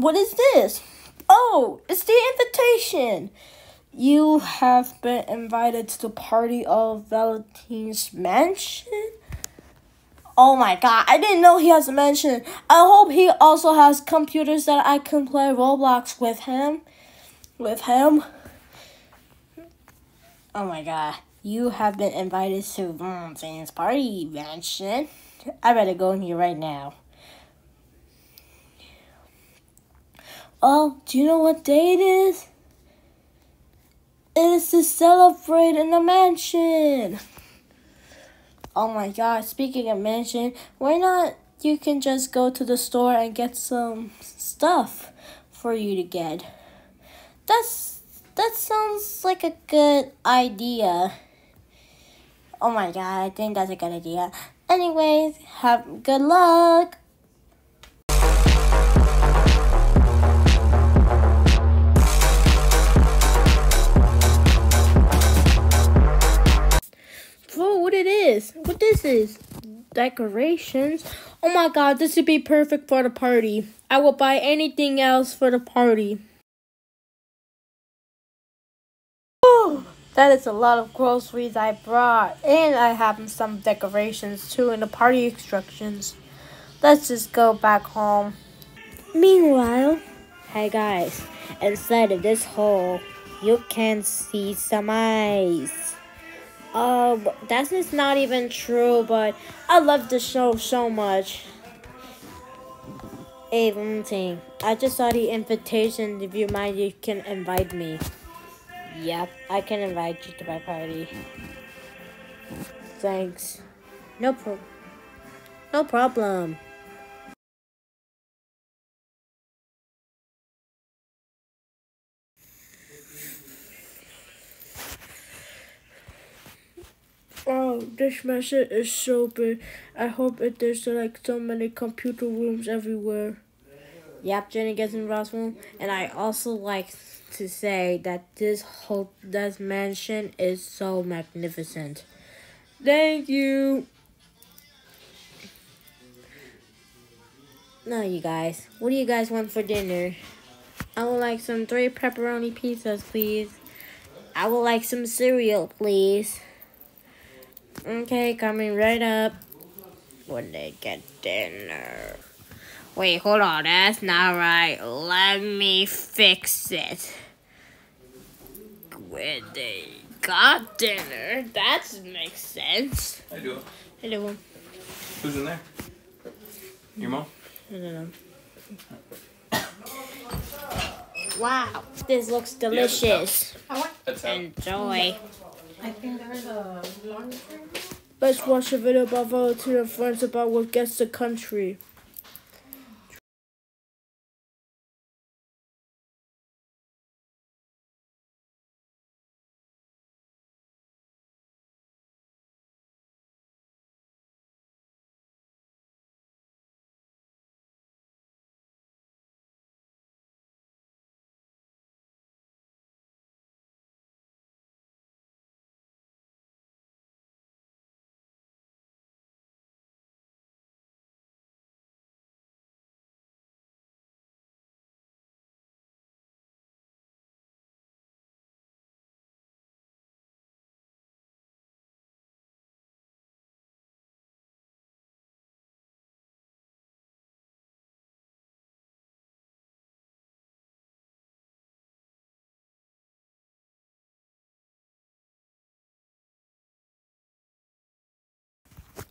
what is this? Oh, it's the invitation. You have been invited to the party of Valentin's mansion. Oh my god, I didn't know he has a mansion. I hope he also has computers that I can play Roblox with him. With him. Oh my god, you have been invited to Valentin's party mansion. I better go in here right now. Oh, do you know what day it is? It is to celebrate in the mansion. Oh my god, speaking of mansion, why not you can just go to the store and get some stuff for you to get. That's that sounds like a good idea. Oh my god, I think that's a good idea. Anyways, have good luck. This is? Decorations. Oh my god, this would be perfect for the party. I will buy anything else for the party. Oh, that is a lot of groceries I brought. And I have some decorations too in the party instructions. Let's just go back home. Meanwhile, hey guys, inside of this hole, you can see some eyes. Uh, that's just not even true, but I love the show so much. Hey, thing. I just saw the invitation. If you mind, you can invite me. Yep, I can invite you to my party. Thanks. No pro. No problem. This message is so big. I hope it there's like so many computer rooms everywhere. Yep, Jenny gets in room. And I also like to say that this whole this mansion is so magnificent. Thank you. Now you guys, what do you guys want for dinner? I would like some three pepperoni pizzas, please. I would like some cereal, please. Okay, coming right up. When they get dinner. Wait, hold on. That's not right. Let me fix it. When they got dinner. That makes sense. I do. Hello. Who's in there? Your mom? I don't know. Wow, this looks delicious. That's how. Enjoy. I think there's a laundry. Let's watch a video about and friends about what gets the country.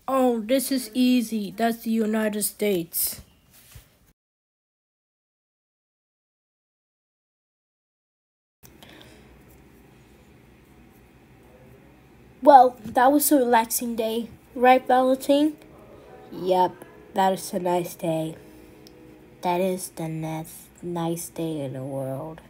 Oh, this is easy. That's the United States. Well, that was a relaxing day, right, Valentin? Yep, that is a nice day. That is the next nice day in the world.